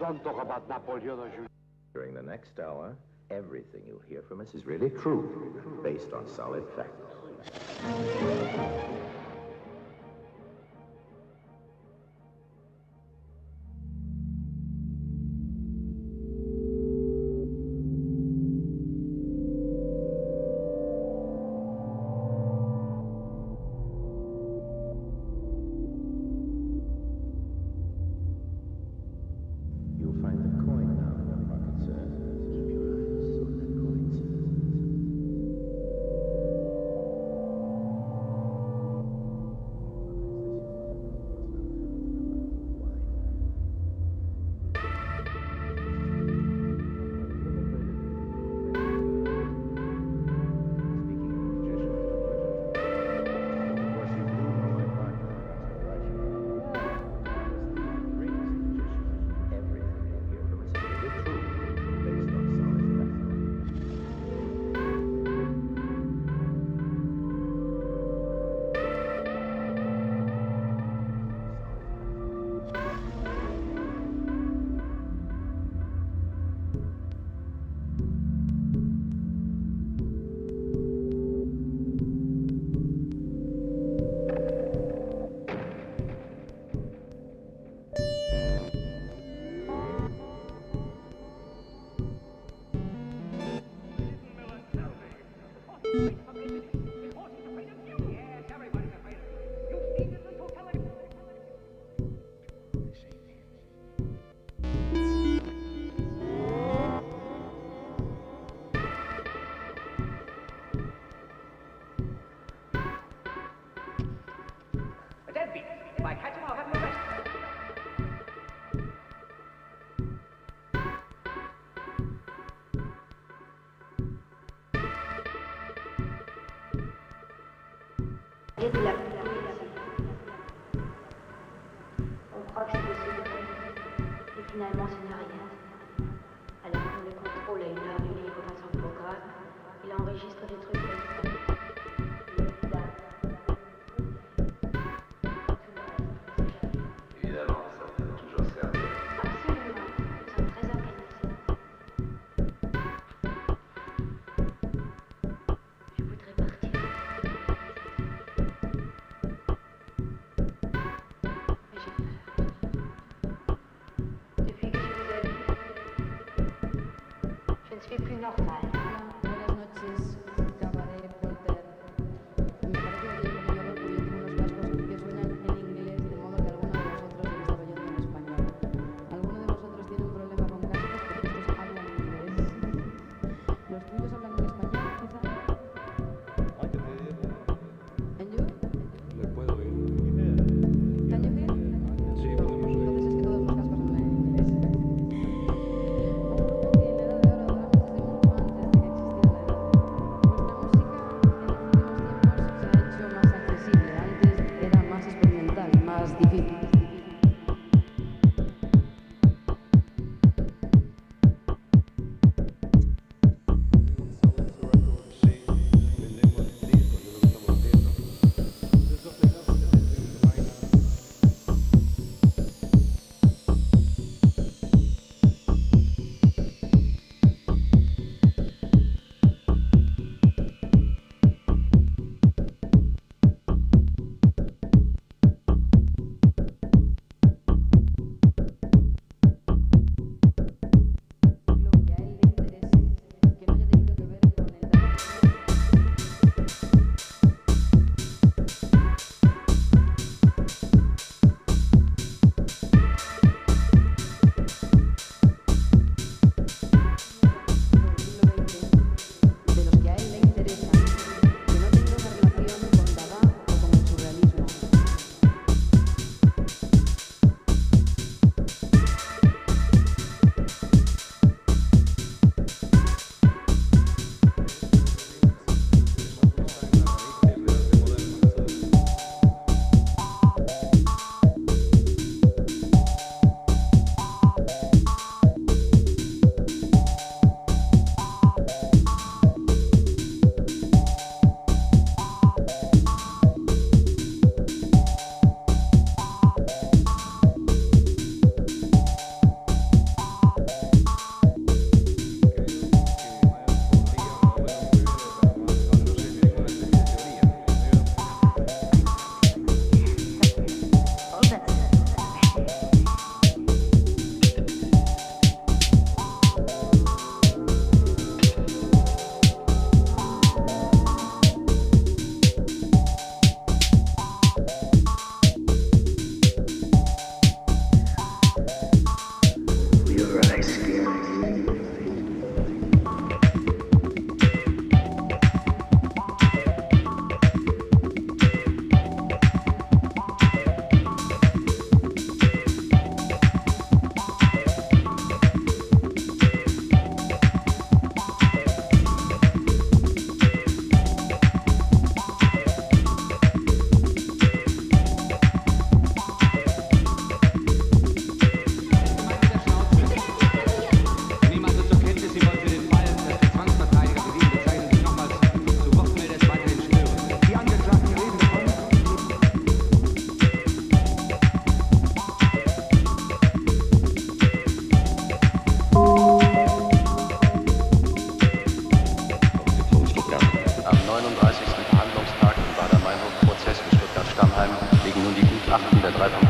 Don't talk about Napoleon or Julie. During the next hour, everything you'll hear from us is really true, based on solid facts. On croit que c'est possible. Et finalement, ce n'est rien. Độc.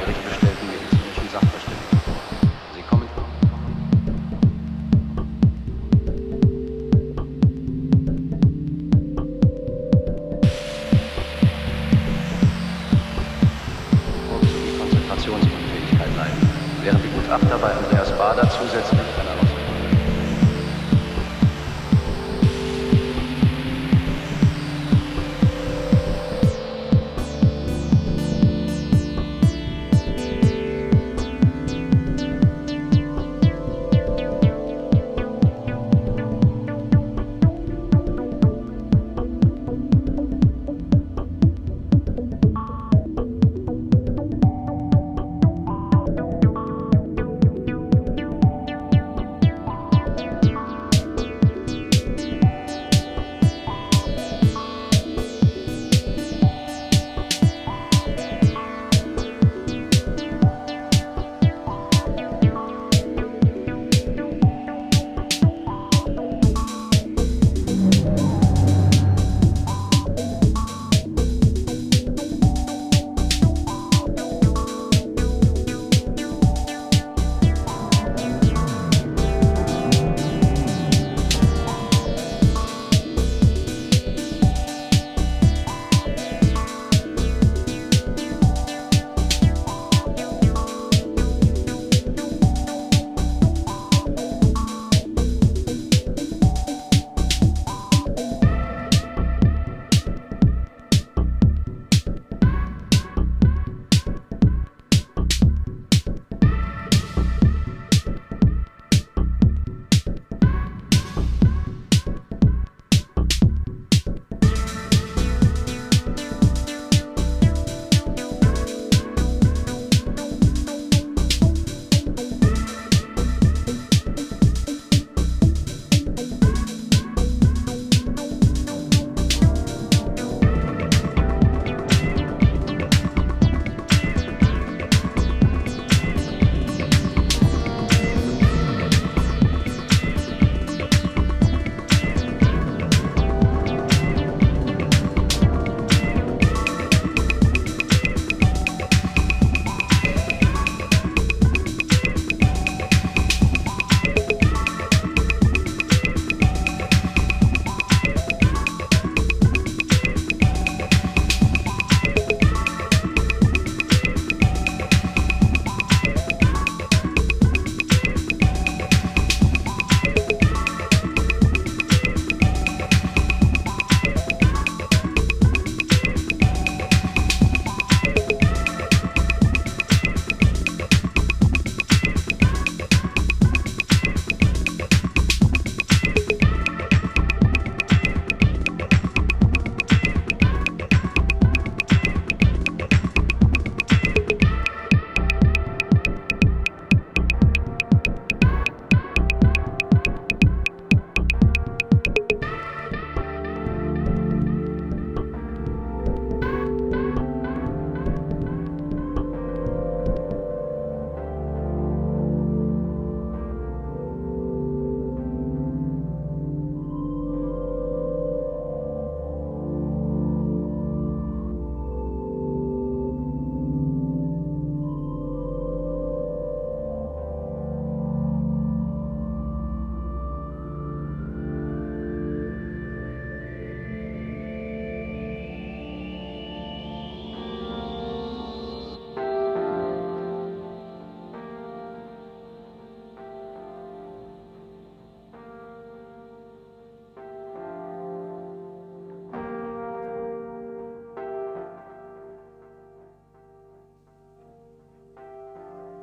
Bericht bestellten medizinischen Sachverständigen. Sie kommen. Konzentrationsunfähigkeit leiden, während die Gutachter bei Andreas Bader zusätzlich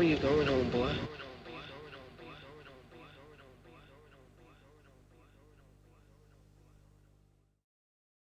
you going, homeboy?